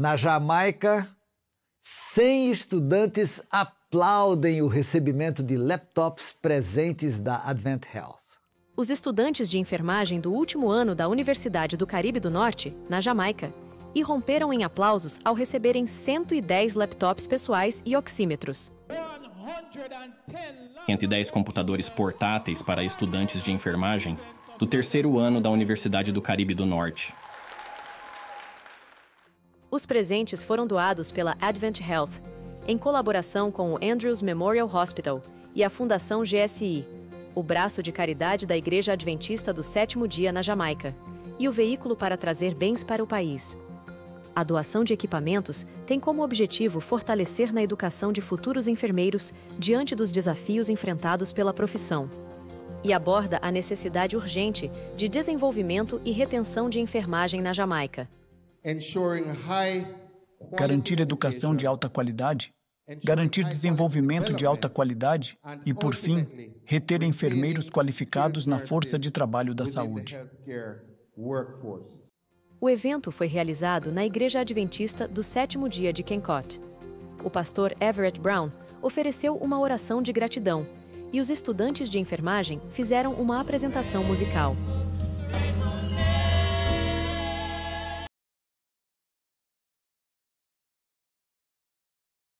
Na Jamaica, 100 estudantes aplaudem o recebimento de laptops presentes da Advent Health. Os estudantes de enfermagem do último ano da Universidade do Caribe do Norte, na Jamaica, irromperam em aplausos ao receberem 110 laptops pessoais e oxímetros. 110 computadores portáteis para estudantes de enfermagem do terceiro ano da Universidade do Caribe do Norte. Os presentes foram doados pela Advent Health, em colaboração com o Andrews Memorial Hospital e a Fundação GSI, o braço de caridade da Igreja Adventista do Sétimo Dia na Jamaica, e o veículo para trazer bens para o país. A doação de equipamentos tem como objetivo fortalecer na educação de futuros enfermeiros diante dos desafios enfrentados pela profissão. E aborda a necessidade urgente de desenvolvimento e retenção de enfermagem na Jamaica. Garantir educação de alta qualidade, garantir desenvolvimento de alta qualidade e, por fim, reter enfermeiros qualificados na força de trabalho da saúde. O evento foi realizado na Igreja Adventista do Sétimo Dia de Kencott. O pastor Everett Brown ofereceu uma oração de gratidão e os estudantes de enfermagem fizeram uma apresentação musical.